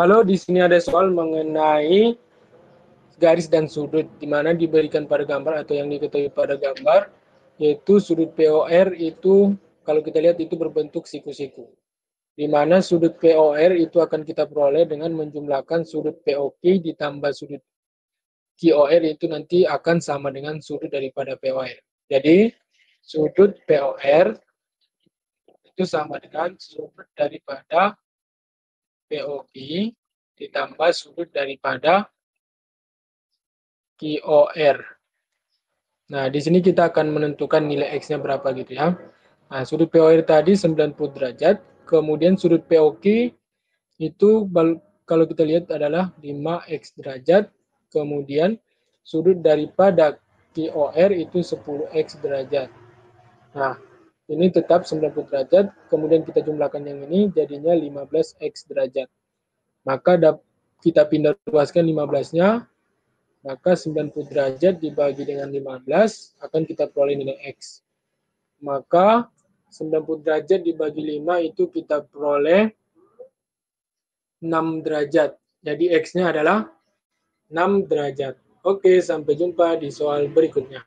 Halo, di sini ada soal mengenai garis dan sudut, di mana diberikan pada gambar atau yang diketahui pada gambar, yaitu sudut POR itu, kalau kita lihat itu berbentuk siku-siku. Di mana sudut POR itu akan kita peroleh dengan menjumlahkan sudut POQ ditambah sudut QOR itu nanti akan sama dengan sudut daripada POR. Jadi, sudut POR itu sama dengan sudut daripada POQ ditambah sudut daripada QOR. Nah, di sini kita akan menentukan nilai X-nya berapa gitu ya. Nah, sudut POR tadi 90 derajat, kemudian sudut POQ itu kalau kita lihat adalah 5X derajat, kemudian sudut daripada QOR itu 10X derajat. Nah, ini tetap 90 derajat, kemudian kita jumlahkan yang ini jadinya 15x derajat. Maka kita pindah luaskan 15-nya, maka 90 derajat dibagi dengan 15 akan kita peroleh nilai x. Maka 90 derajat dibagi 5 itu kita peroleh 6 derajat. Jadi x-nya adalah 6 derajat. Oke, sampai jumpa di soal berikutnya.